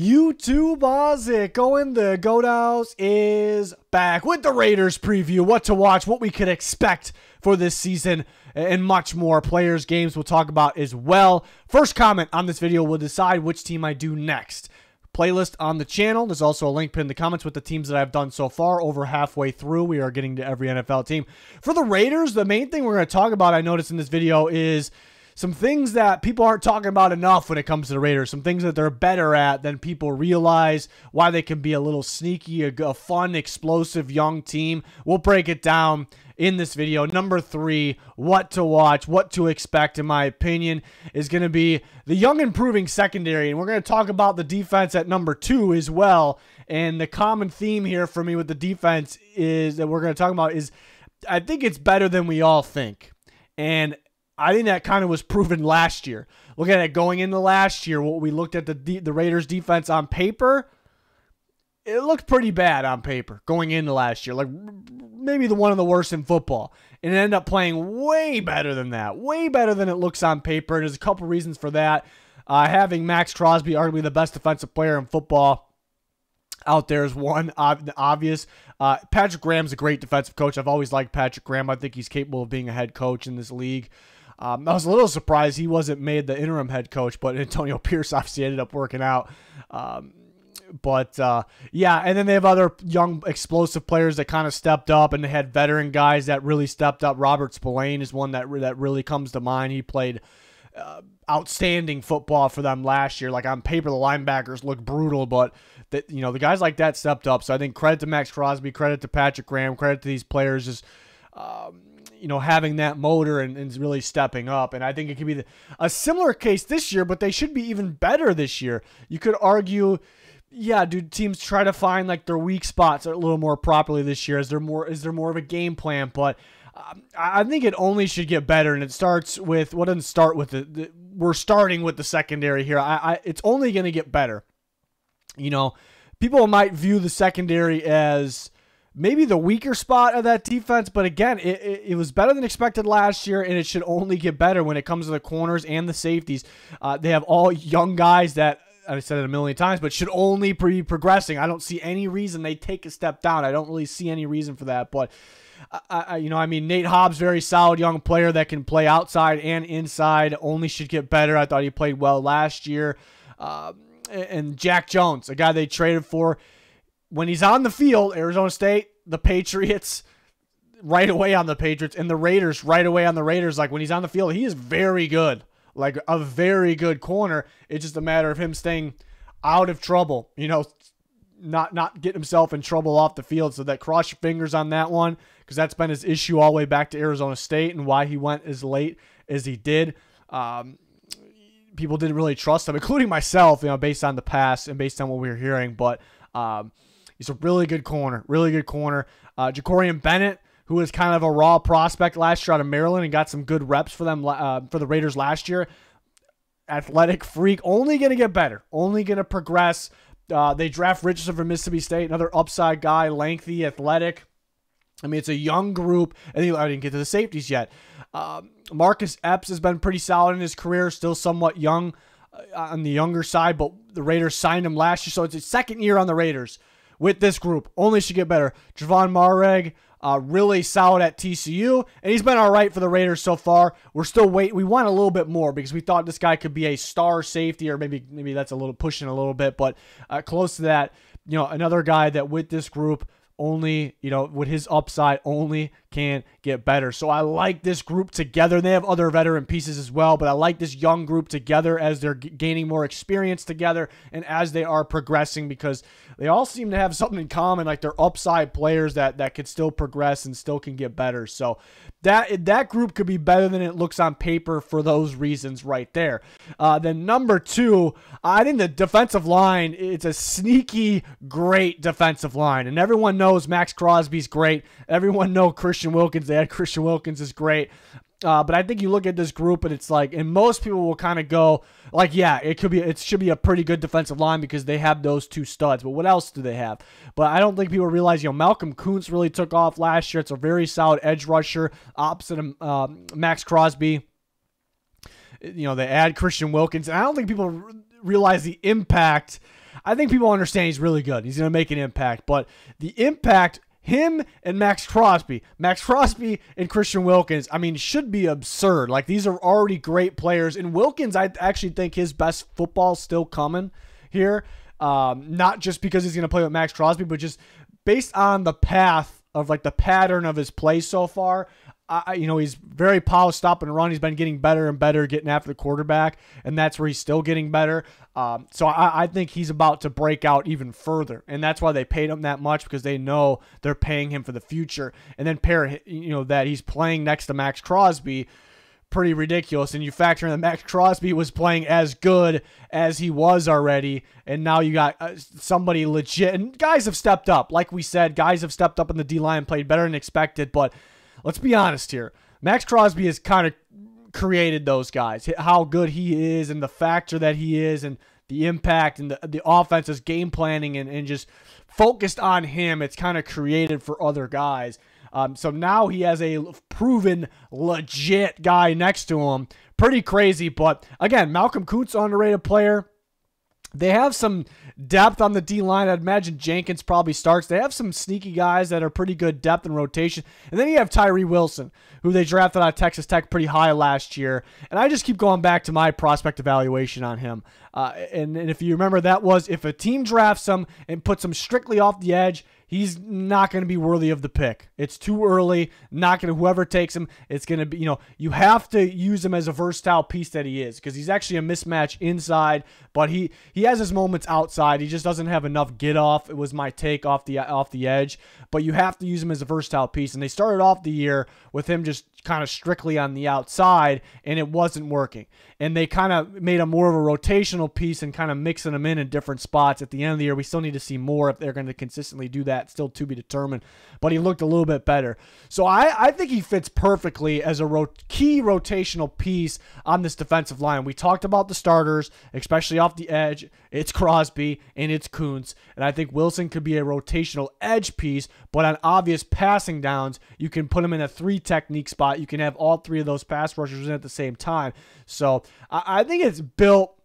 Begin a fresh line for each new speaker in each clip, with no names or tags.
YouTube Ozic going the Goat House is back with the Raiders preview, what to watch, what we could expect for this season, and much more. Players, games we'll talk about as well. First comment on this video will decide which team I do next. Playlist on the channel. There's also a link pinned in the comments with the teams that I've done so far. Over halfway through, we are getting to every NFL team. For the Raiders, the main thing we're going to talk about, I noticed in this video, is some things that people aren't talking about enough when it comes to the Raiders, some things that they're better at than people realize, why they can be a little sneaky, a, a fun, explosive young team. We'll break it down in this video. Number three, what to watch, what to expect, in my opinion, is going to be the young improving secondary. And we're going to talk about the defense at number two as well. And the common theme here for me with the defense is that we're going to talk about is I think it's better than we all think. And I think that kind of was proven last year. Look at it going into last year. What we looked at the the Raiders defense on paper, it looked pretty bad on paper going into last year. Like maybe the one of the worst in football. And it ended up playing way better than that. Way better than it looks on paper. And there's a couple reasons for that. Uh, having Maxx Crosby, arguably the best defensive player in football, out there is one obvious. Uh, Patrick Graham's a great defensive coach. I've always liked Patrick Graham. I think he's capable of being a head coach in this league. Um, I was a little surprised he wasn't made the interim head coach, but Antonio Pierce obviously ended up working out. Um, but uh, yeah, and then they have other young explosive players that kind of stepped up, and they had veteran guys that really stepped up. Robert Spillane is one that that really comes to mind. He played uh, outstanding football for them last year. Like on paper, the linebackers look brutal, but that you know the guys like that stepped up. So I think credit to Maxx Crosby, credit to Patrick Graham, credit to these players. Just um, you know, having that motor and, and really stepping up. And I think it could be the, a similar case this year, but they should be even better this year. You could argue, yeah, do teams try to find like their weak spots a little more properly this year? Is there more? Is there more of a game plan? But um, I think it only should get better, and it starts with what well, doesn't start with the, the, We're starting with the secondary here. I, I it's only going to get better. You know, people might view the secondary as maybe the weaker spot of that defense. But again, it, it, it, was better than expected last year, and it should only get better when it comes to the corners and the safeties. Uh, they have all young guys that. I said it a million times, but should only be progressing. I don't see any reason they take a step down. I don't really see any reason for that. But I, I, you know, I mean, Nate Hobbs, very solid young player that can play outside and inside. Only should get better. I thought he played well last year. Uh, and Jack Jones, a guy they traded for when he's on the field, Arizona State, the Patriots right away on the Patriots, and the Raiders right away on the Raiders. Like when he's on the field, he is very good, like a very good corner. It's just a matter of him staying out of trouble, you know, not not getting himself in trouble off the field. So that cross your fingers on that one because that's been his issue all the way back to Arizona State and why he went as late as he did. Um, people didn't really trust him, including myself, you know, based on the past and based on what we were hearing, but. Um, He's a really good corner, really good corner. Uh, Jakorian Bennett, who was kind of a raw prospect last year out of Maryland and got some good reps for them uh, for the Raiders last year. Athletic freak, only going to get better, only going to progress. Uh, they draft Richardson from Mississippi State, another upside guy, lengthy, athletic. I mean, it's a young group, and I didn't get to the safeties yet. Um, Marcus Epps has been pretty solid in his career, still somewhat young uh, on the younger side, but the Raiders signed him last year, so it's his second year on the Raiders with this group. Only should get better. Tre'von Moehrig, uh, really solid at TCU, and he's been all right for the Raiders so far. We're still wait. We want a little bit more because we thought this guy could be a star safety, or maybe maybe that's a little pushing a little bit, but uh, close to that. You know, another guy that with this group only, you know, with his upside only can get better. So I like this group together. They have other veteran pieces as well, but I like this young group together as they're gaining more experience together and as they are progressing because they all seem to have something in common like they're upside players that that could still progress and still can get better. So that that group could be better than it looks on paper for those reasons right there. Uh, then number two, I think the defensive line it's a sneaky great defensive line, and everyone knows Maxx Crosby's great. Everyone know Christian Wilkins. They had Christian Wilkins is great. Uh, but I think you look at this group and it's like, and most people will kind of go like, yeah, it could be, it should be a pretty good defensive line because they have those two studs. But what else do they have? But I don't think people realize, you know, Malcolm Koonce really took off last year. It's a very solid edge rusher opposite of um, Maxx Crosby. You know, they add Christian Wilkins, and I don't think people realize the impact I think people understand he's really good. He's going to make an impact, but the impact him and Maxx Crosby, Maxx Crosby and Christian Wilkins, I mean, should be absurd. Like these are already great players, and Wilkins, I actually think his best football still coming here. Um, not just because he's going to play with Maxx Crosby, but just based on the path of like the pattern of his play so far. I, you know, he's very polished stop and run. He's been getting better and better getting after the quarterback, and that's where he's still getting better. Um, so I, I, think he's about to break out even further, and that's why they paid him that much because they know they're paying him for the future. And then pair, you know, that he's playing next to Maxx Crosby, pretty ridiculous. And you factor in that Maxx Crosby was playing as good as he was already, and now you got uh, somebody legit. And guys have stepped up, like we said, guys have stepped up in the D line, played better than expected, but let's be honest here. Maxx Crosby has kind of created those guys, how good he is, and the factor that he is, and the impact and the, the offense's game planning, and, and just focused on him. It's kind of created for other guys. Um, so now he has a proven legit guy next to him. Pretty crazy, but again, Malcolm Koonce, underrated player. They have some depth on the D line. I'd imagine Jenkins probably starts. They have some sneaky guys that are pretty good depth and rotation. And then you have Tyree Wilson, who they drafted out of Texas Tech pretty high last year. And I just keep going back to my prospect evaluation on him. Uh, and, and if you remember, that was if a team drafts him and puts him strictly off the edge, he's not going to be worthy of the pick. It's too early. Not going to whoever takes him. It's going to be you know you have to use him as a versatile piece that he is because he's actually a mismatch inside, but he he has his moments outside. He just doesn't have enough get off. It was my take off the off the edge, but you have to use him as a versatile piece. And they started off the year with him just kind of strictly on the outside, and it wasn't working. And they kind of made him more of a rotational piece and kind of mixing him in in different spots. At the end of the year, we still need to see more if they're going to consistently do that. Still to be determined. But he looked a little bit better. So I, I think he fits perfectly as a ro- key rotational piece on this defensive line. We talked about the starters, especially off the edge. It's Crosby and it's Koonce. And I think Wilson could be a rotational edge piece, but on obvious passing downs, you can put him in a three technique spot. You can have all three of those pass rushers in at the same time. So I, I think it's built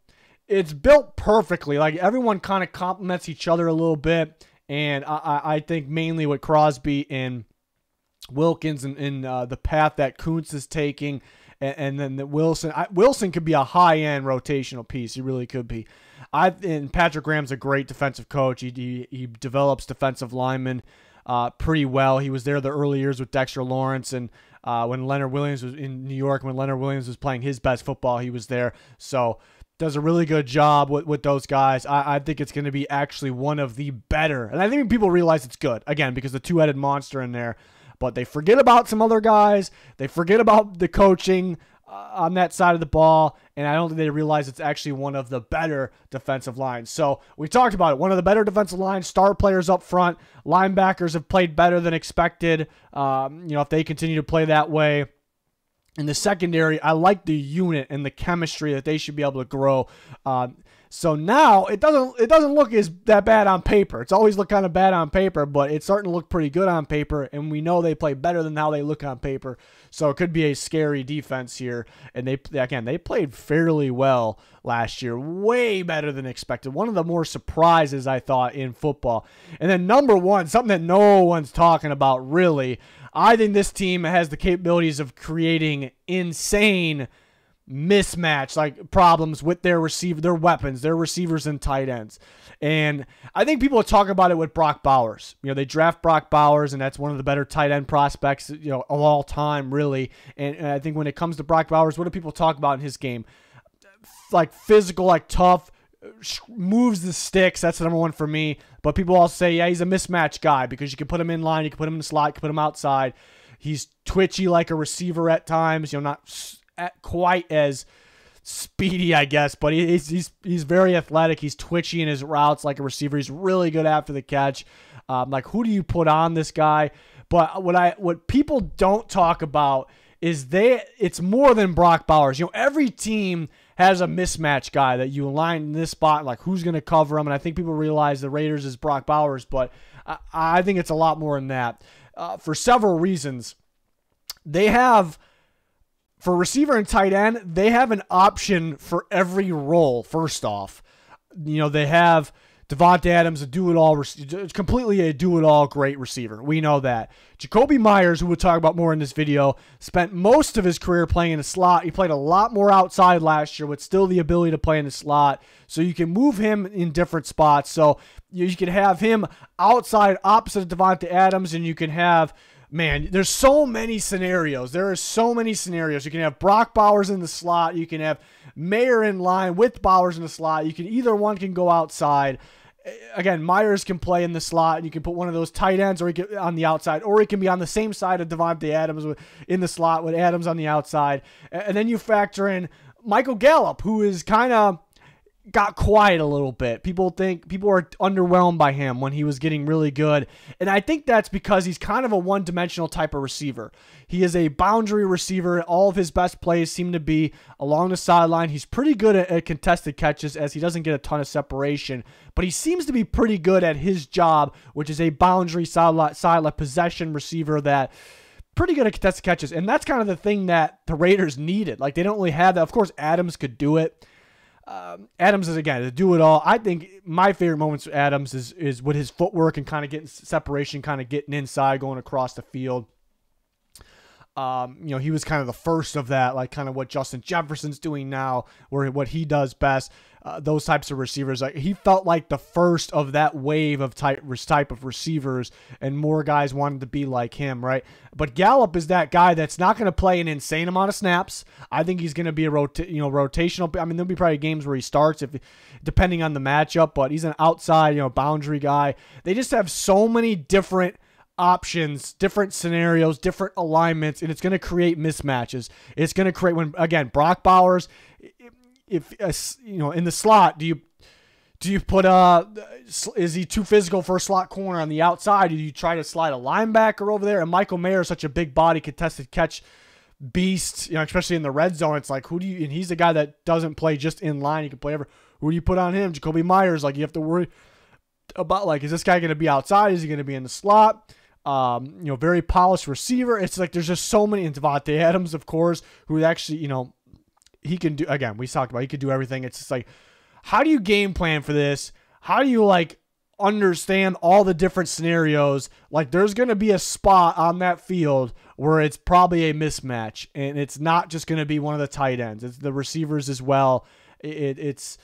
it's built perfectly. Like everyone kind of complements each other a little bit. And I, I think mainly with Crosby and Wilkins and, and uh, the path that Koonce is taking, and, and then the Wilson. I, Wilson could be a high end rotational piece. He really could be. I and Patrick Graham's a great defensive coach. He he, he develops defensive linemen uh, pretty well. He was there the early years with Dexter Lawrence and. Uh, when Leonard Williams was in New York, when Leonard Williams was playing his best football, he was there. So does a really good job with, with those guys. I, I think it's going to be actually one of the better. And I think people realize it's good, again, because the two headed monster in there. But they forget about some other guys. They forget about the coaching uh, on that side of the ball. And I don't think they realize it's actually one of the better defensive lines. So we talked about it. One of the better defensive lines, star players up front. Linebackers have played better than expected. Um, you know, if they continue to play that way in the secondary, I like the unit and the chemistry that they should be able to grow. Um, so now it doesn't it doesn't look as that bad on paper. It's always looked kind of bad on paper, but it's starting to look pretty good on paper, and we know they play better than how they look on paper. So it could be a scary defense here. And they again they played fairly well last year, way better than expected. One of the more surprises I thought in football. And then number one, something that no one's talking about really. I think this team has the capabilities of creating insane mismatch like problems with their receiver their weapons their receivers and tight ends and i think people talk about it with brock bowers you know they draft brock bowers and that's one of the better tight end prospects you know of all time really and, and i think when it comes to brock bowers what do people talk about in his game like physical like tough uh, moves the sticks. That's the number one for me. But people all say, yeah, he's a mismatch guy because you can put him in line, you can put him in the slot, you can put him outside. He's twitchy like a receiver at times. You know, not quite as speedy, I guess, but he's he's he's very athletic. He's twitchy in his routes like a receiver. He's really good after the catch. Um, like who do you put on this guy? But what I what people don't talk about is they it's more than Brock Bowers. You know, every team has a mismatch guy that you align in this spot, like who's going to cover him. And I think people realize the Raiders is Brock Bowers, but I, I think it's a lot more than that uh, for several reasons. They have, for receiver and tight end, they have an option for every role, first off. You know, they have Davante Adams, a do it all, completely a do it all great receiver. We know that. Jakobi Myers, who we'll talk about more in this video, spent most of his career playing in the slot. He played a lot more outside last year with still the ability to play in the slot. So you can move him in different spots. So you can have him outside opposite of Davante Adams, and you can have man, there's so many scenarios. There are so many scenarios. You can have Brock Bowers in the slot. You can have Mayer in line with Bowers in the slot. You can either one can go outside. Again, Myers can play in the slot, and you can put one of those tight ends, or he can on the outside, or he can be on the same side of Davante Adams in the slot with Adams on the outside, and then you factor in Michael Gallup, who is kind of got quiet a little bit. People think people are underwhelmed by him when he was getting really good. And I think that's because he's kind of a one dimensional type of receiver. He is a boundary receiver. All of his best plays seem to be along the sideline. He's pretty good at, at contested catches as he doesn't get a ton of separation, but he seems to be pretty good at his job, which is a boundary sideline, sideline possession receiver that pretty good at contested catches. And that's kind of the thing that the Raiders needed. Like they don't really have that. Of course, Adams could do it um, Adams is again to do it all. I think my favorite moments with Adams is is with his footwork and kind of getting separation, kind of getting inside, going across the field. Um, you know, he was kind of the first of that, like kind of what Justin Jefferson's doing now, where what he does best. Uh, those types of receivers, like he felt like the first of that wave of type type of receivers, and more guys wanted to be like him, right? But Gallup is that guy that's not going to play an insane amount of snaps. I think he's going to be a rota- you know rotational. I mean, there'll be probably games where he starts if depending on the matchup, but he's an outside you know boundary guy. They just have so many different options, different scenarios, different alignments, and it's going to create mismatches. It's going to create when again Brock Bowers, if uh, you know in the slot, do you do you put uh is he too physical for a slot corner on the outside? Do you try to slide a linebacker over there? And Michael Mayer is such a big body contested catch beast, you know, especially in the red zone. It's like who do you? And he's a guy that doesn't play just in line. He can play ever. Who do you put on him? Jakobi Myers. Like you have to worry about like is this guy going to be outside? Is he going to be in the slot? Um, you know, very polished receiver. It's like there's just so many. And Davante Adams, of course, who actually, you know, he can do. Again, we talked about he could do everything. It's just like, how do you game plan for this? How do you like understand all the different scenarios? Like, there's going to be a spot on that field where it's probably a mismatch, and it's not just going to be one of the tight ends. It's the receivers as well. It, it's.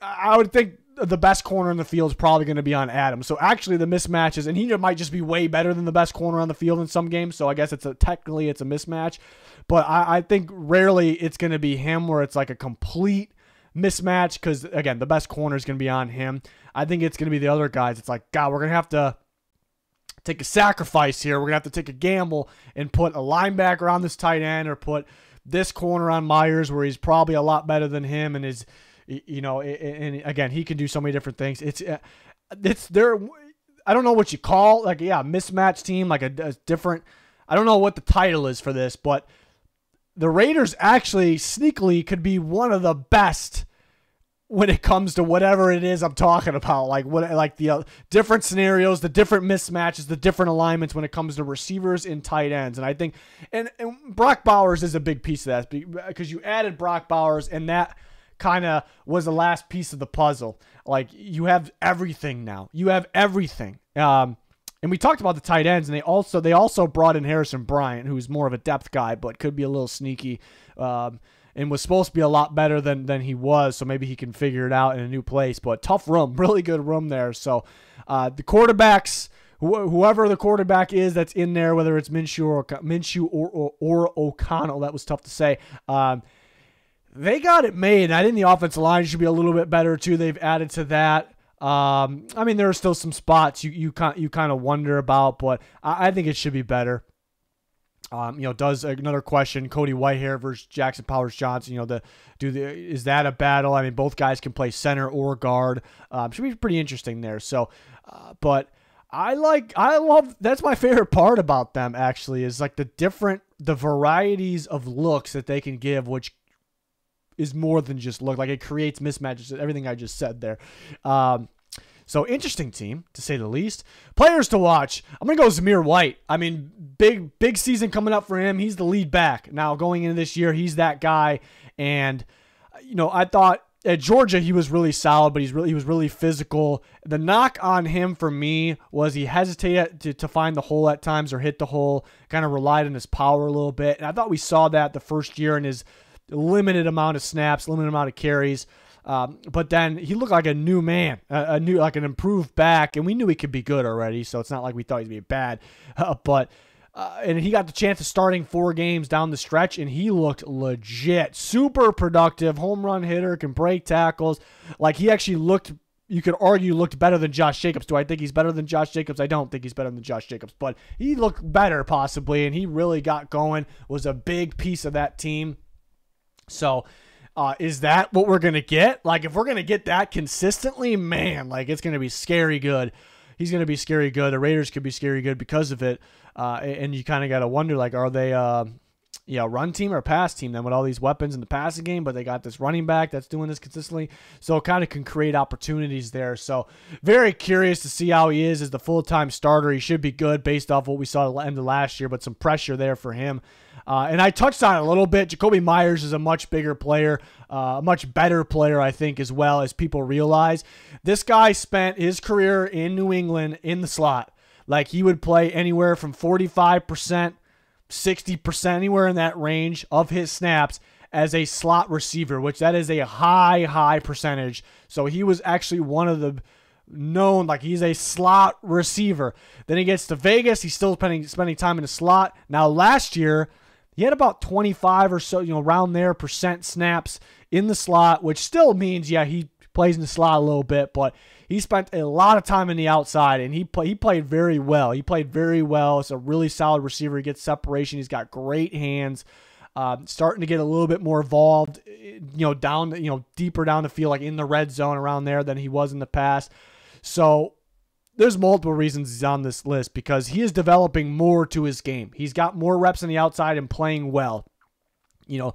I would think the best corner in the field is probably going to be on Adams. So actually, the mismatches, and he might just be way better than the best corner on the field in some games. So I guess it's a technically it's a mismatch, but I, I think rarely it's going to be him where it's like a complete mismatch because again, the best corner is going to be on him. I think it's going to be the other guys. It's like God, we're going to have to take a sacrifice here. We're going to have to take a gamble and put a linebacker on this tight end or put this corner on Myers where he's probably a lot better than him and is you know, and again, he can do so many different things. It's uh, it's there. I don't know what you call like yeah, mismatch team, like a, a different. I don't know what the title is for this, but the Raiders actually sneakily could be one of the best when it comes to whatever it is I'm talking about, like what, like the uh, different scenarios, the different mismatches, the different alignments when it comes to receivers and tight ends. And I think, and, and Brock Bowers is a big piece of that because you added Brock Bowers, and that kind of was the last piece of the puzzle. Like you have everything now. You have everything. Um, and we talked about the tight ends, and they also they also brought in Harrison Bryant, who's more of a depth guy, but could be a little sneaky, um, and was supposed to be a lot better than than he was. So maybe he can figure it out in a new place. But tough room, really good room there. So uh, the quarterbacks whoever the quarterback is that's in there, whether it's Minshew or Minshew or, or, or O'Connell, that was tough to say. Um, they got it made. I think the offensive line should be a little bit better too. They've added to that. Um, I mean, there are still some spots you you kind you kind of wonder about, but I, I, think it should be better. Um, you know, does another question? Cody Whitehair versus Jackson Powers Johnson. You know, the do the is that a battle? I mean, both guys can play center or guard. Um, should be pretty interesting there. So, uh, but I like I love that's my favorite part about them actually is like the different the varieties of looks that they can give, which is more than just look. Like it creates mismatches. Everything I just said there. Um, so interesting team to say the least. Players to watch. I'm gonna go Zamir White. I mean, big big season coming up for him. He's the lead back now going into this year. He's that guy, and you know I thought at Georgia, he was really solid, but he's really he was really physical. The knock on him for me was he hesitated to, to find the hole at times or hit the hole, kind of relied on his power a little bit. And I thought we saw that the first year in his limited amount of snaps, limited amount of carries. Um, but then he looked like a new man, a, a, new like an improved back, and we knew he could be good already. So it's not like we thought he'd be bad, uh, but uh, and he got the chance of starting four games down the stretch, and he looked legit, super productive, home run hitter, can break tackles. Like he actually looked, you could argue, looked better than Josh Jacobs. Do I think he's better than Josh Jacobs? I don't think he's better than Josh Jacobs, but he looked better possibly, and he really got going. Was a big piece of that team. So. Uh, is that what we're gonna get? Like, if we're gonna get that consistently, man, like it's gonna be scary good. He's gonna be scary good. The Raiders could be scary good because of it. Uh, and you kind of got to wonder, like, are they, uh, run team or pass team then with all these weapons in the passing game, but they got this running back that's doing this consistently. So it kind of can create opportunities there. So very curious to see how he is as the full time starter. He should be good based off what we saw at the end of last year, but some pressure there for him. Uh, and I touched on it a little bit. Jakobi Myers is a much bigger player, uh, a much better player, I think, as well as people realize. This guy spent his career in New England in the slot. Like he would play anywhere from 45%, 60%, anywhere in that range of his snaps as a slot receiver, which that is a high, high percentage. So he was actually one of the known like he's a slot receiver. Then he gets to Vegas, he's still spending spending time in the slot. Now last year, he had about 25 or so, you know, around there percent snaps in the slot, which still means yeah, he plays in the slot a little bit, but he spent a lot of time in the outside and he play, he played very well. He played very well. It's a really solid receiver. He gets separation. He's got great hands. Uh, starting to get a little bit more involved, you know, down, you know, deeper down the field, like in the red zone around there than he was in the past. So there's multiple reasons he's on this list because he is developing more to his game. He's got more reps on the outside and playing well. You know,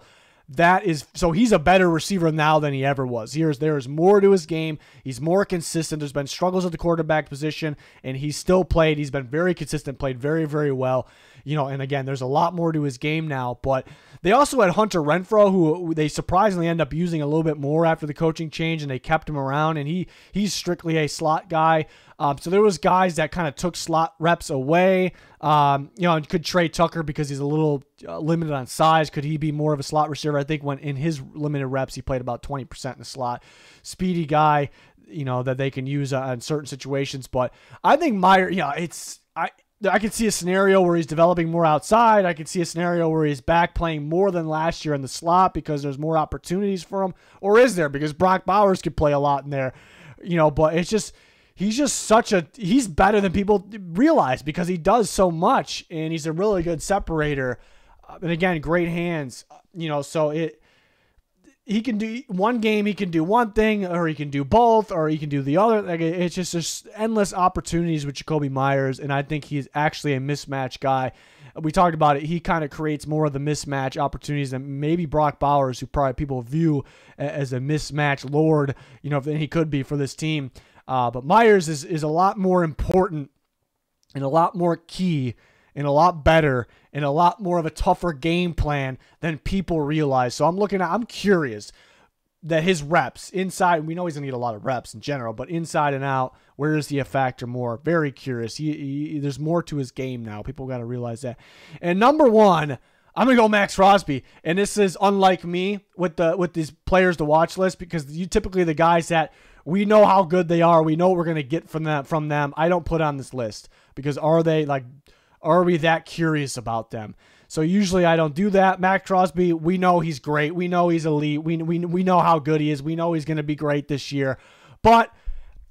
that is so he's a better receiver now than he ever was. Here's there is more to his game. He's more consistent. There's been struggles at the quarterback position, and he's still played. He's been very consistent, played very, very well. You know, and again, there's a lot more to his game now. But they also had Hunter Renfrow, who they surprisingly end up using a little bit more after the coaching change, and they kept him around. And he he's strictly a slot guy. Um, so there was guys that kind of took slot reps away. Um, you know, and could Tre Tucker because he's a little uh, limited on size. Could he be more of a slot receiver? I think when in his limited reps, he played about 20% in the slot. Speedy guy, you know, that they can use uh, in certain situations. But I think Meyer, yeah, it's I. I could see a scenario where he's developing more outside. I could see a scenario where he's back playing more than last year in the slot because there's more opportunities for him. Or is there? Because Brock Bowers could play a lot in there, you know. But it's just he's just such a he's better than people realize because he does so much and he's a really good separator. Uh, and again, great hands. Uh, you know, so it he can do one game he can do one thing or he can do both or he can do the other. Like it's just there's endless opportunities with Jakobi Myers and I think he's actually a mismatch guy. We talked about it. He kind of creates more of the mismatch opportunities than maybe Brock Bowers who probably people view as a mismatch lord you know than he could be for this team. Uh, but Myers is, is a lot more important and a lot more key and a lot better and a lot more of a tougher game plan than people realize. So I'm looking at, I'm curious that his reps inside, we know he's to get a lot of reps in general, but inside and out, where is he a factor more? Very curious. He, he, there's more to his game now. People got to realize that. And number one, I'm gonna go Maxx Crosby, and this is unlike me with the with these players to watch list because you typically the guys that we know how good they are. We know what we're to get from them. From them, I don't put on this list because are they like, are we that curious about them? So usually I don't do that. Maxx Crosby, we know he's great. We know he's elite. We we we know how good he is. We know he's going to be great this year. But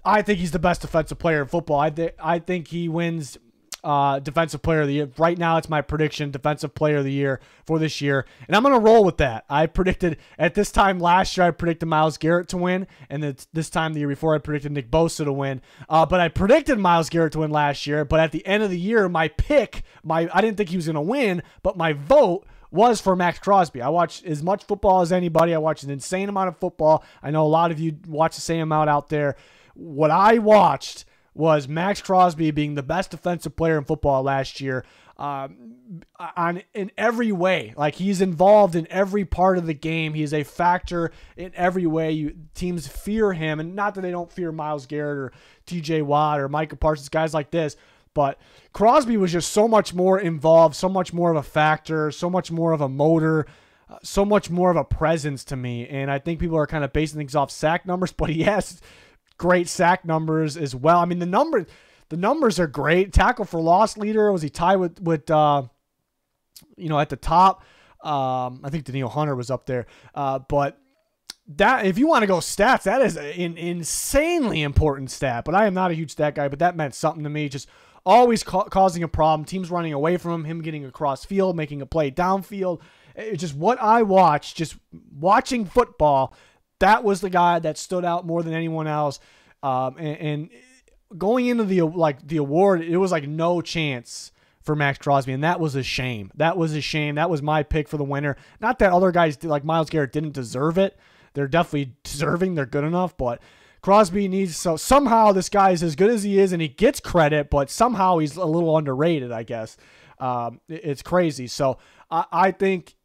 I think he's the best defensive player in football. I th- I think he wins uh, defensive player of the year. Right now, it's my prediction, defensive player of the year for this year, and I'm gonna roll with that. I predicted at this time last year, I predicted Myles Garrett to win, and this time the year before, I predicted Nick Bosa to win. Uh, but I predicted Myles Garrett to win last year. But at the end of the year, my pick, my I didn't think he was gonna win, but my vote was for Maxx Crosby. I watch as much football as anybody. I watch an insane amount of football. I know a lot of you watch the same amount out there. What I watched was Maxx Crosby being the best defensive player in football last year um, on in every way. Like he's involved in every part of the game. He's a factor in every way. You teams fear him, and not that they don't fear Myles Garrett or T.J. Watt or Micah Parsons, guys like this. But Crosby was just so much more involved, so much more of a factor, so much more of a motor, uh, so much more of a presence to me. And I think people are kind of basing things off sack numbers, but he has great sack numbers as well. I mean, the number the numbers are great. Tackle for loss leader was he tied with with uh, you know at the top. Um, I think Danielle Hunter was up there, uh, but that if you want to go stats, that is an insanely important stat. But I am not a huge stat guy, but that meant something to me. Just always ca- causing a problem. Teams running away from him, him getting across field, making a play downfield. It's just what I watch, just watching football. That was the guy that stood out more than anyone else. Um, and, and going into the like the award, it was like no chance for Maxx Crosby, and that was a shame. That was a shame. That was my pick for the winner. Not that other guys like Myles Garrett didn't deserve it. They're definitely deserving. They're good enough, but Crosby needs so somehow this guy is as good as he is, and he gets credit, but somehow he's a little underrated. I guess um, it's crazy. So I, I think.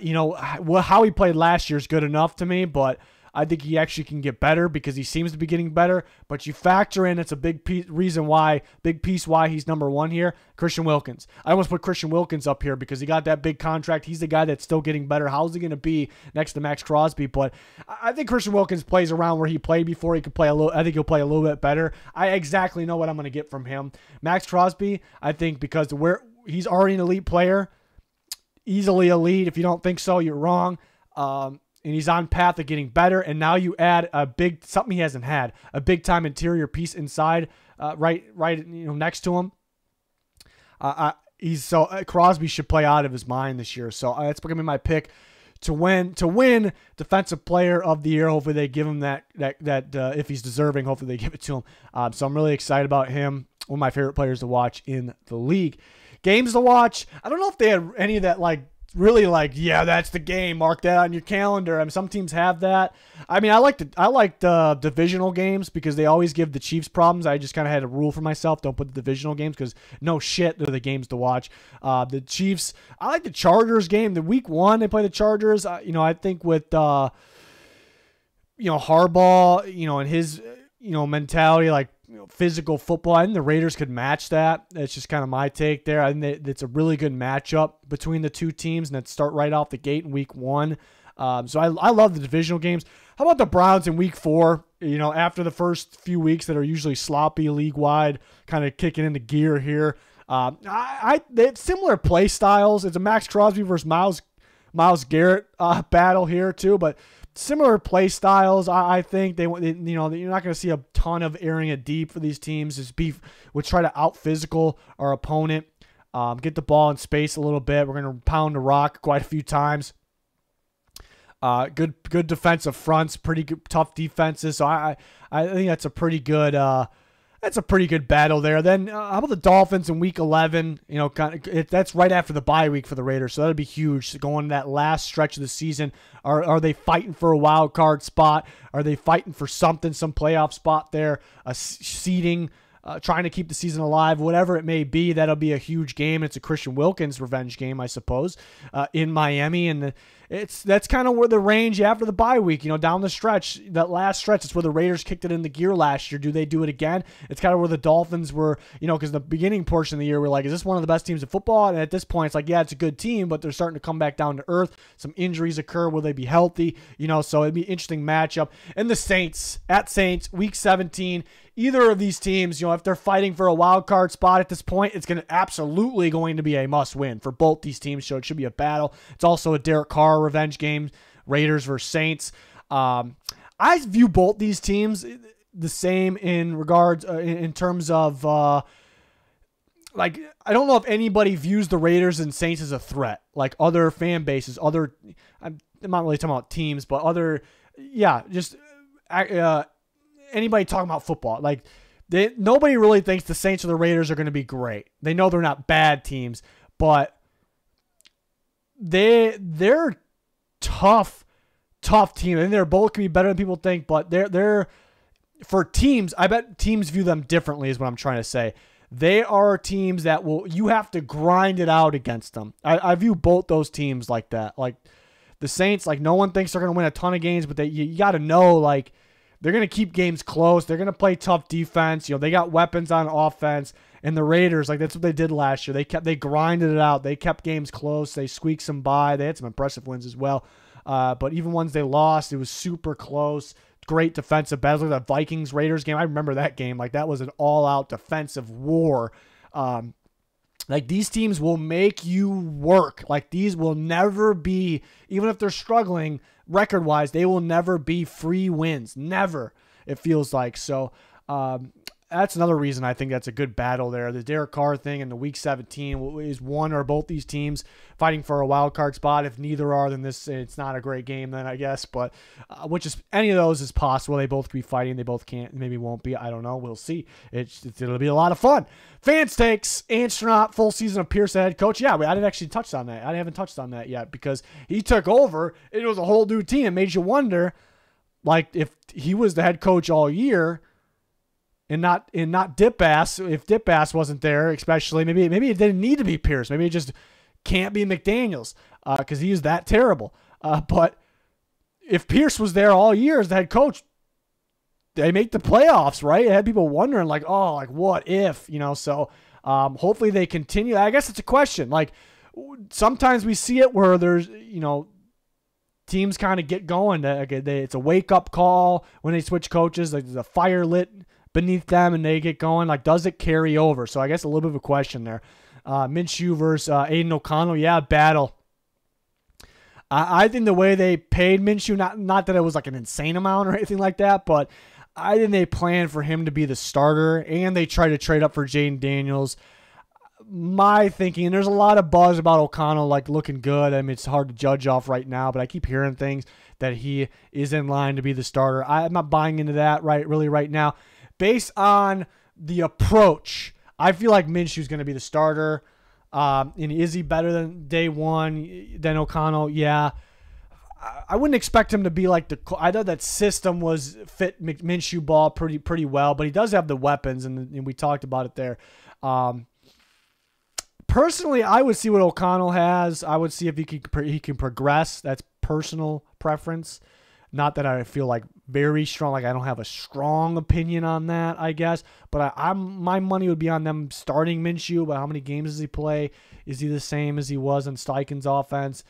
You know how he played last year is good enough to me, but I think he actually can get better because he seems to be getting better. But you factor in it's a big piece, reason why, big piece why he's number one here. Christian Wilkins. I almost put Christian Wilkins up here because he got that big contract. He's the guy that's still getting better. How's he going to be next to Maxx Crosby? But I think Christian Wilkins plays around where he played before. He could play a little. I think he'll play a little bit better. I exactly know what I'm going to get from him. Maxx Crosby. I think because where he's already an elite player, easily elite. If you don't think so, you're wrong. Um, and he's on path of getting better. And now you add a big something he hasn't had a big time interior piece inside, uh, right, right, you know, next to him. Uh, uh he's so uh, Crosby should play out of his mind this year. So uh, that's to be my pick to win to win defensive player of the year. Hopefully they give him that that that uh, if he's deserving. Hopefully they give it to him. Um, so I'm really excited about him. One of my favorite players to watch in the league. Games to watch. I don't know if they had any of that like really like, yeah, that's the game. Mark that on your calendar. I mean, some teams have that. I mean, I like the I like the divisional games because they always give the Chiefs problems. I just kind of had a rule for myself: don't put the divisional games because no shit, they're the games to watch. Uh, the Chiefs. I like the Chargers game. The week one they play the Chargers. Uh, you know, I think with uh, you know Harbaugh, you know, and his you know mentality, like you know, physical football. I think the Raiders could match that. That's just kind of my take there. I think it's a really good matchup between the two teams, and that start right off the gate in Week One. Um, so I, I love the divisional games. How about the Browns in Week Four? You know, after the first few weeks that are usually sloppy league wide, kind of kicking into gear here. Um, I, I they have similar play styles. It's a Maxx Crosby versus Miles Myles Garrett uh, battle here too, but similar play styles. I, I think they, they, you know, you're not going to see a ton of airing it deep for these teams. Just beef would try to out physical our opponent, um, get the ball in space a little bit. We're going to pound the rock quite a few times. Uh, good, good defensive fronts, pretty good, tough defenses. So I, I, I think that's a pretty good. Uh, that's a pretty good battle there. Then uh, how about the Dolphins in Week 11? You know, kind of, it, that's right after the bye week for the Raiders, so that'd be huge. Going that last stretch of the season, are are they fighting for a wild card spot? Are they fighting for something, some playoff spot there? A seeding uh, trying to keep the season alive, whatever it may be. That'll be a huge game. It's a Christian Wilkins revenge game, I suppose, uh, in Miami, and it's that's kind of where the range after the bye week, you know, down the stretch, that last stretch, it's where the Raiders kicked it in the gear last year. Do they do it again? It's kind of where the Dolphins were, you know, because the beginning portion of the year, we're like, is this one of the best teams in football? And at this point, it's like, yeah, it's a good team, but they're starting to come back down to earth. Some injuries occur. Will they be healthy? You know, so it'd be interesting matchup. And the Saints at Saints, week 17 either of these teams, you know, if they're fighting for a wild card spot at this point, it's going to absolutely going to be a must win for both these teams. So it should be a battle. It's also a Derek Carr revenge game, Raiders versus Saints. Um, I view both these teams the same in regards uh, in, terms of uh, like I don't know if anybody views the Raiders and Saints as a threat, like other fan bases, other I'm, not really talking about teams, but other yeah, just uh, anybody talking about football. Like they, nobody really thinks the Saints or the Raiders are going to be great. They know they're not bad teams, but they they're tough, tough team. And they're both can be better than people think, but they're they're for teams, I bet teams view them differently, is what I'm trying to say. They are teams that will you have to grind it out against them. I, I view both those teams like that. Like the Saints, like no one thinks they're going to win a ton of games, but they you, you got to know like they're going to keep games close. They're going to play tough defense. You know they got weapons on offense. And the Raiders, like that's what they did last year. They kept they grinded it out. They kept games close. They squeaked some by. They had some impressive wins as well. Uh, but even ones they lost, it was super close great defensive battles. Like the Vikings Raiders game, I remember that game. Like that was an all out defensive war. Um, like these teams will make you work. Like these will never be, even if they're struggling record wise, they will never be free wins. Never. It feels like so. Um, that's another reason I think that's a good battle there. The Derek Carr thing in the Week 17 is one or both these teams fighting for a wild card spot. If neither are, then this it's not a great game then I guess. But uh, which is any of those is possible. They both be fighting. They both can't. Maybe won't be. I don't know. We'll see. It's, it'll be a lot of fun. Fans takes Anstronach full season of Pierce head coach. Yeah, I didn't actually touch on that. I haven't touched on that yet because he took over. It was a whole new team. It made you wonder, like if he was the head coach all year and not and not Dip Bass. If Dip Bass wasn't there, especially maybe maybe it didn't need to be Pierce. Maybe it just can't be McDaniels because uh, he is that terrible. Uh, but if Pierce was there all year as the head coach, they make the playoffs, right? It had people wondering like, oh, like what if, you know? So um, hopefully they continue. I guess it's a question. Like sometimes we see it where there's you know teams kind of get going. It's a wake up call when they switch coaches. Like there's a fire lit beneath them and they get going? Like, does it carry over? So I guess a little bit of a question there. Uh, Minshew versus uh, Aidan O'Connell, yeah, battle. I, I think the way they paid Minshew, not not that it was like an insane amount or anything like that, but I think they planned for him to be the starter and they tried to trade up for Jayden Daniels. My thinking, and there's a lot of buzz about O'Connell like looking good. I mean, it's hard to judge off right now, but I keep hearing things that he is in line to be the starter. I'm not buying into that right really right now based on the approach, I feel like Minshew's going to be the starter. Um, and is he better than day one than O'Connell? Yeah. I wouldn't expect him to be like the. I thought that system was fit Minshew ball pretty pretty well, but he does have the weapons, and, and we talked about it there. Um, personally, I would see what O'Connell has. I would see if he can he can progress. That's personal preference. Not that I feel like very strong. Like I don't have a strong opinion on that, I guess. But I, am my money would be on them starting Minshew. But how many games does he play? Is he the same as he was in Steichen's offense?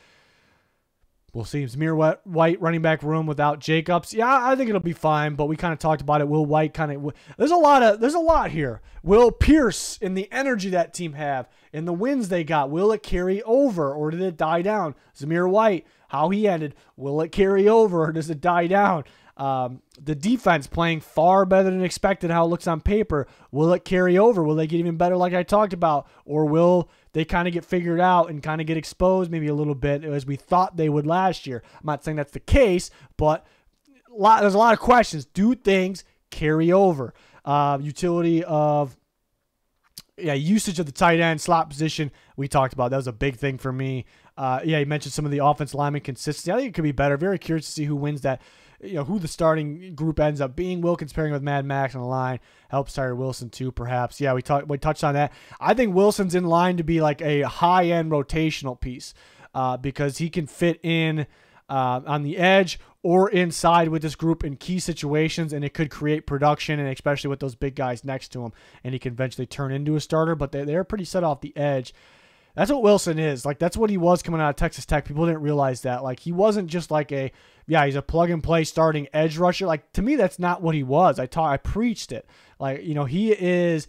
We'll see. Zamir White running back room without Jacobs. Yeah, I think it'll be fine. But we kind of talked about it. Will White kind of there's a lot of there's a lot here. Will Pierce and the energy that team have and the wins they got. Will it carry over or did it die down? Zamir White, how he ended. Will it carry over or does it die down? Um, the defense playing far better than expected, how it looks on paper. Will it carry over? Will they get even better, like I talked about? Or will they kind of get figured out and kind of get exposed maybe a little bit as we thought they would last year? I'm not saying that's the case, but a lot, there's a lot of questions. Do things carry over? Uh, utility of yeah, usage of the tight end slot position we talked about. That was a big thing for me. Uh, yeah, you mentioned some of the offense lineman consistency. I think it could be better. Very curious to see who wins that you know who the starting group ends up being. Wilkins pairing with Mad Max on the line helps Tyree Wilson too, perhaps. Yeah, we talked we touched on that. I think Wilson's in line to be like a high end rotational piece uh, because he can fit in uh, on the edge or inside with this group in key situations, and it could create production, and especially with those big guys next to him, and he can eventually turn into a starter. But they, they're pretty set off the edge. That's what Wilson is. Like that's what he was coming out of Texas Tech. People didn't realize that. Like he wasn't just like a yeah, he's a plug and play starting edge rusher. Like to me, that's not what he was. I taught, I preached it. Like you know, he is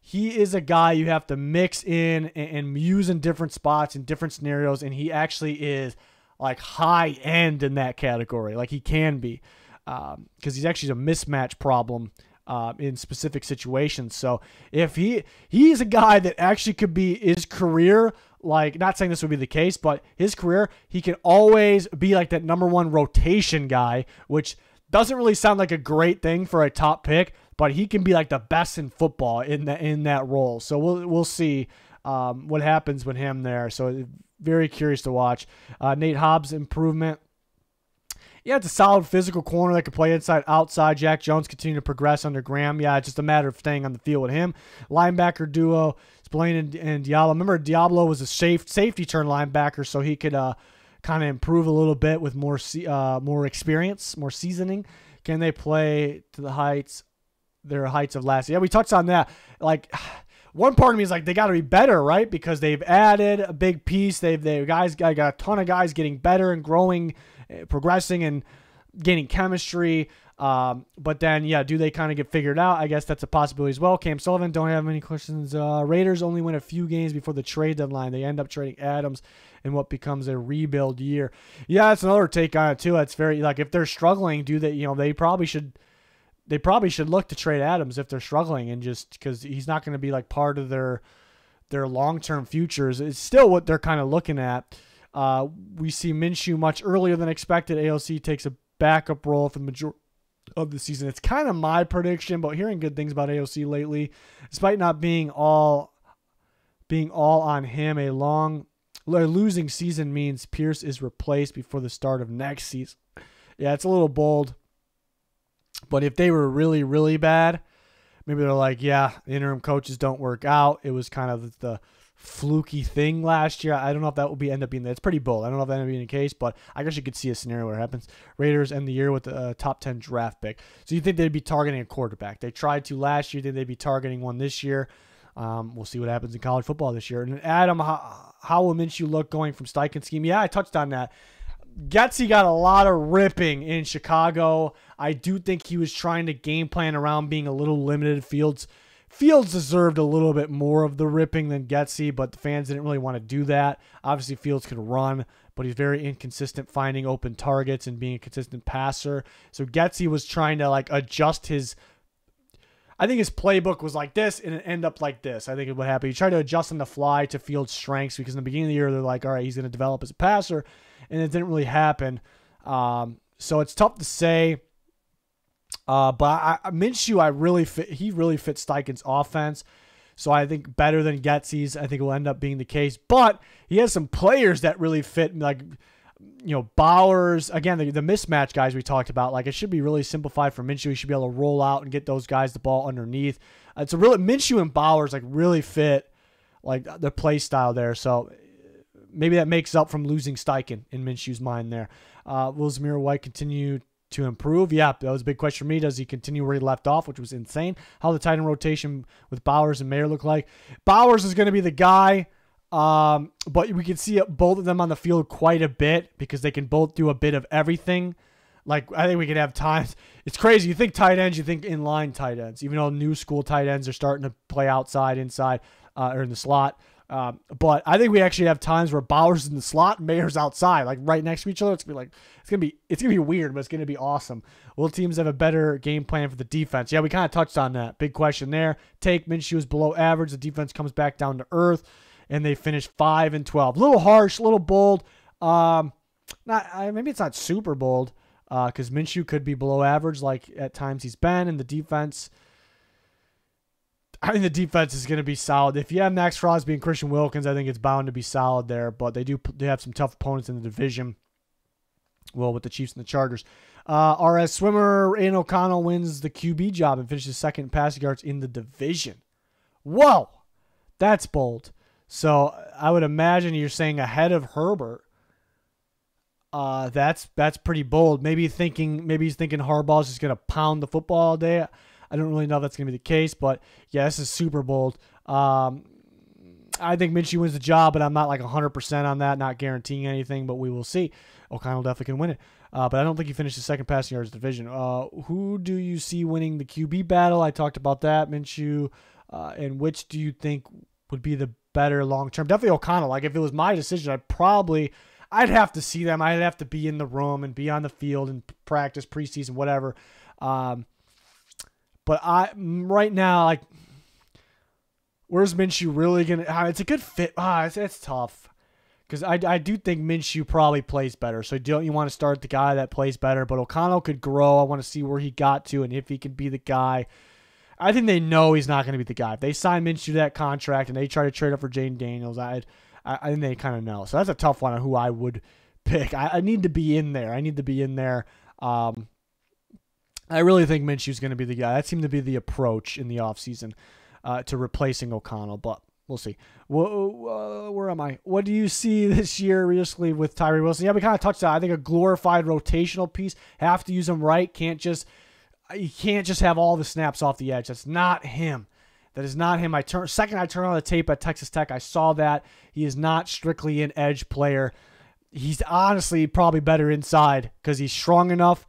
he is a guy you have to mix in and, and use in different spots and different scenarios, and he actually is like high end in that category. Like he can be because um, he's actually a mismatch problem. Uh, in specific situations. So if he he's a guy that actually could be his career like not saying this would be the case, but his career, he can always be like that number one rotation guy, which doesn't really sound like a great thing for a top pick, but he can be like the best in football in that in that role. So we'll we'll see um, what happens with him there. So very curious to watch. Uh, Nate Hobbs improvement Yeah, it's a solid physical corner that can play inside, outside. Jack Jones continue to progress under Graham. Yeah, it's just a matter of staying on the field with him. Linebacker duo, Spillane and, and Deablo. Remember, Deablo was a safe safety turn linebacker, so he could uh, kind of improve a little bit with more uh, more experience, more seasoning. Can they play to the heights, their heights of last? Yeah, we touched on that. Like one part of me is like they got to be better, right? Because they've added a big piece. They've they guys got, got a ton of guys getting better and growing, progressing and gaining chemistry. Um, but then, yeah, do they kind of get figured out? I guess that's a possibility as well. Cam Sullivan, don't have any questions. Uh, Raiders only win a few games before the trade deadline. They end up trading Adams in what becomes a rebuild year. Yeah, that's another take on it too. That's very like if they're struggling, do they? You know, they probably should they probably should look to trade Adams if they're struggling and just because he's not going to be like part of their their long term futures. It's still what they're kind of looking at. Uh, we see Minshew much earlier than expected. AOC takes a backup role for the majority of the season. It's kind of my prediction, but hearing good things about AOC lately, despite not being all being all on him, a long a losing season means Pierce is replaced before the start of next season. Yeah, it's a little bold. But if they were really, really bad, maybe they're like, yeah, interim coaches don't work out. It was kind of the fluky thing last year. I don't know if that will be end up being. It's pretty bold. I don't know if that up being the case, but I guess you could see a scenario where it happens. Raiders end the year with a top 10 draft pick. So you think they'd be targeting a quarterback. They tried to last year. Think they'd be targeting one this year. Um, we'll see what happens in college football this year. And Adam, how, how will Minshew look going from Steichen scheme? Yeah, I touched on that. Getsy got a lot of ripping in Chicago. I do think he was trying to game plan around being a little limited. Fields Fields deserved a little bit more of the ripping than Getsy, but the fans didn't really want to do that. Obviously, Fields could run, but he's very inconsistent finding open targets and being a consistent passer. So Getsy was trying to like adjust his I think his playbook was like this and it ended up like this. I think it would happen. He tried to adjust on the fly to Fields' strengths because in the beginning of the year they're like, all right, he's going to develop as a passer and it didn't really happen. Um, so it's tough to say. Uh, but I, I, Minshew, I really fit. He really fits Steichen's offense. So I think better than Getsy's. I think will end up being the case. But he has some players that really fit. Like you know, Bowers again the, the mismatch guys we talked about. Like it should be really simplified for Minshew. He should be able to roll out and get those guys the ball underneath. It's a really Minshew and Bowers like really fit like the play style there. So maybe that makes up from losing Steichen in Minshew's mind there. Uh, will Zamir White continue to improve? Yeah, that was a big question for me. Does he continue where he left off, which was insane? How the tight end rotation with Bowers and Mayer look like? Bowers is going to be the guy, um, but we can see both of them on the field quite a bit because they can both do a bit of everything. Like I think we could have times. It's crazy. You think tight ends, you think inline tight ends. Even though new school tight ends are starting to play outside, inside, uh, or in the slot. Um, but I think we actually have times where Bowers in the slot, Mayer's outside, like right next to each other. It's gonna be like it's gonna be it's gonna be weird, but it's gonna be awesome. Will teams have a better game plan for the defense? Yeah, we kind of touched on that. Big question there. Take Minshew is below average. The defense comes back down to earth, and they finish five and twelve. A little harsh, a little bold. Um, not maybe it's not super bold because uh, Minshew could be below average, like at times he's been, and the defense I think the defense is going to be solid. If you have Maxx Crosby and Christian Wilkins, I think it's bound to be solid there. But they do they have some tough opponents in the division. Well, with the Chiefs and the Chargers. Uh, RS Swimmer Aidan O'Connell wins the QB job and finishes second in passing yards in the division. Whoa, that's bold. So I would imagine you're saying ahead of Herbert. Uh, that's that's pretty bold. Maybe thinking maybe he's thinking Harbaugh's just gonna pound the football all day. I don't really know if that's going to be the case, but yeah, this is super bold. Um, I think Minshew wins the job, but I'm not like 100% on that, not guaranteeing anything, but we will see. O'Connell definitely can win it. Uh, but I don't think he finished the second passing yards division. Uh, who do you see winning the QB battle? I talked about that, Minshew. Uh, and which do you think would be the better long term? Definitely O'Connell. Like if it was my decision, I'd probably, I'd have to see them. I'd have to be in the room and be on the field and practice preseason, whatever. Um, but I right now like where's Minshew really gonna? Uh, it's a good fit. Ah, it's, it's tough because I, I do think Minshew probably plays better. So don't you want to start the guy that plays better? But O'Connell could grow. I want to see where he got to and if he can be the guy. I think they know he's not going to be the guy. If they sign Minshew to that contract and they try to trade up for Jayden Daniels, I I, I think they kind of know. So that's a tough one on who I would pick. I, I need to be in there. I need to be in there. Um, I really think Minshew's going to be the guy. That seemed to be the approach in the offseason uh, to replacing O'Connell, but we'll see. Uh, where am I? What do you see this year recently with Tyree Wilson? Yeah, we kind of touched on. I think a glorified rotational piece. Have to use him right. Can't just you can't just have all the snaps off the edge. That's not him. That is not him. I turn second. I turn on the tape at Texas Tech. I saw that he is not strictly an edge player. He's honestly probably better inside because he's strong enough,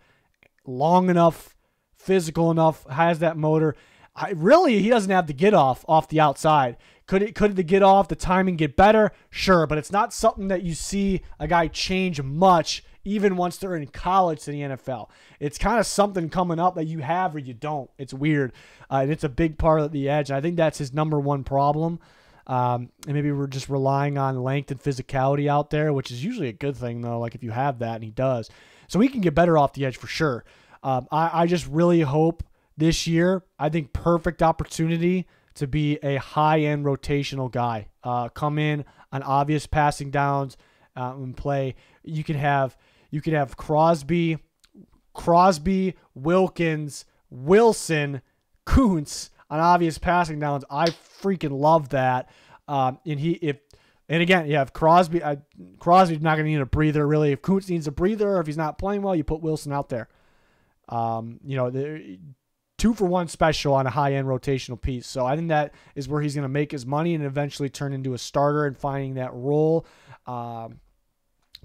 long enough, physical enough, has that motor. I really he doesn't have the get off off the outside. Could it could the get off the timing get better? Sure, but it's not something that you see a guy change much even once they're in college to the NFL. It's kind of something coming up that you have or you don't. It's weird, uh, and it's a big part of the edge. I think that's his number one problem. Um, and maybe we're just relying on length and physicality out there, which is usually a good thing though. Like if you have that, and he does, so he can get better off the edge for sure. Um, I, I just really hope this year. I think perfect opportunity to be a high end rotational guy. Uh, come in on obvious passing downs uh, and play. You can have you could have Crosby, Crosby, Wilkins, Wilson, Koonce on obvious passing downs. I freaking love that. Um, and he if and again, you have Crosby. I, Crosby's not going to need a breather really. If Koonce needs a breather, or if he's not playing well, you put Wilson out there. Um, you know, the, two for one special on a high end rotational piece. So I think that is where he's going to make his money and eventually turn into a starter and finding that role. Um,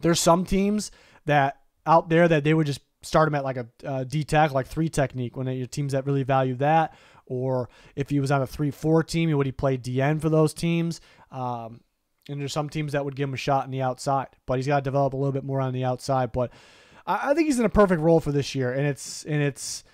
there's some teams that out there that they would just start him at like a uh, tech, like three technique when your teams that really value that. Or if he was on a three four team, would he play DN for those teams? Um, and there's some teams that would give him a shot in the outside, but he's got to develop a little bit more on the outside. But I, I think he's in a perfect role for this year, and it's and it's.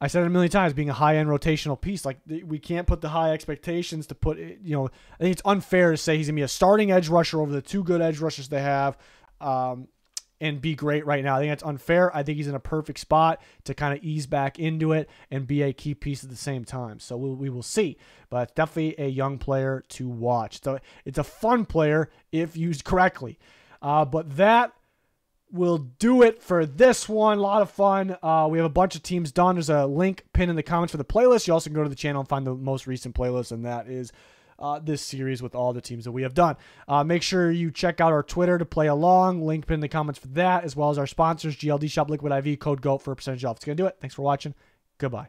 I said it a million times, being a high end rotational piece. Like we can't put the high expectations to put. You know, I think it's unfair to say he's gonna be a starting edge rusher over the two good edge rushers they have. Um, and be great right now. I think that's unfair. I think he's in a perfect spot to kind of ease back into it and be a key piece at the same time. So we'll, we will see. But definitely a young player to watch. So it's a fun player if used correctly. Uh, but that will do it for this one. A lot of fun. Uh, we have a bunch of teams done. There's a link pinned in the comments for the playlist. You also can go to the channel and find the most recent playlist, and that is uh, this series with all the teams that we have done. Uh, make sure you check out our Twitter to play along. Link in the comments for that, as well as our sponsors, GLD Shop, Liquid IV, code GOAT for a percentage off. It's going to do it. Thanks for watching. Goodbye.